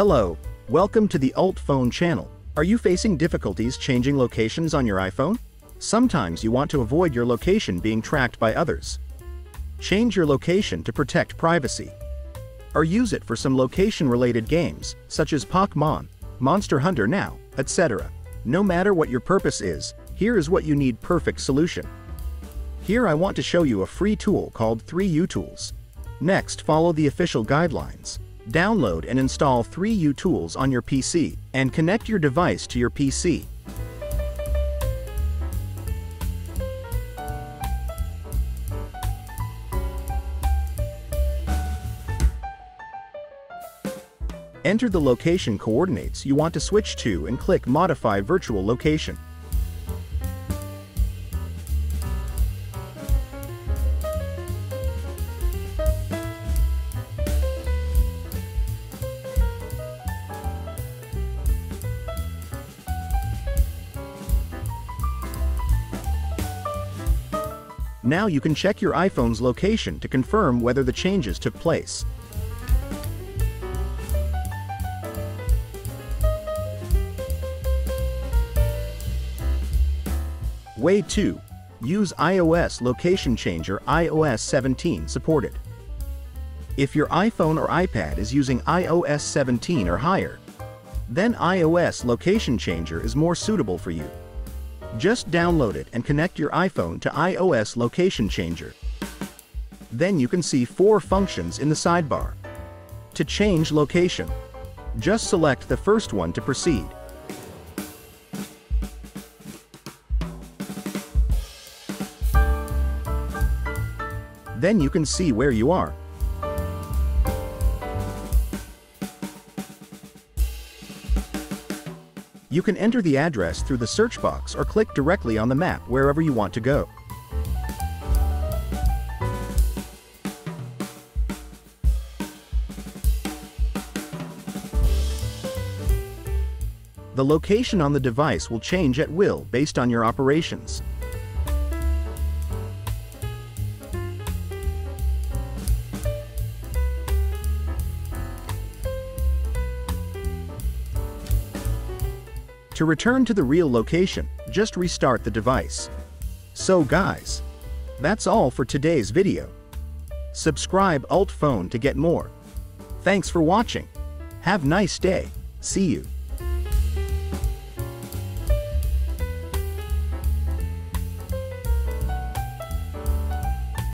Hello, welcome to the UltFone channel. Are you facing difficulties changing locations on your iPhone? Sometimes you want to avoid your location being tracked by others. Change your location to protect privacy. Or use it for some location-related games, such as Pokemon, Monster Hunter Now, etc. No matter what your purpose is, here is what you need perfect solution. Here I want to show you a free tool called 3U-Tools. Next, follow the official guidelines. Download and install 3U-Tools on your PC, and connect your device to your PC. Enter the location coordinates you want to switch to and click Modify Virtual Location. Now you can check your iPhone's location to confirm whether the changes took place. Way 2. Use iOS Location Changer iOS 17 supported. If your iPhone or iPad is using iOS 17 or higher, then iOS Location Changer is more suitable for you. Just download it and connect your iPhone to iOS Location Changer. Then you can see four functions in the sidebar. To change location, just select the first one to proceed. Then you can see where you are. You can enter the address through the search box or click directly on the map wherever you want to go. The location on the device will change at will based on your operations. To return to the real location, just restart the device. So guys, that's all for today's video. Subscribe UltFone to get more. Thanks for watching. Have nice day. See you.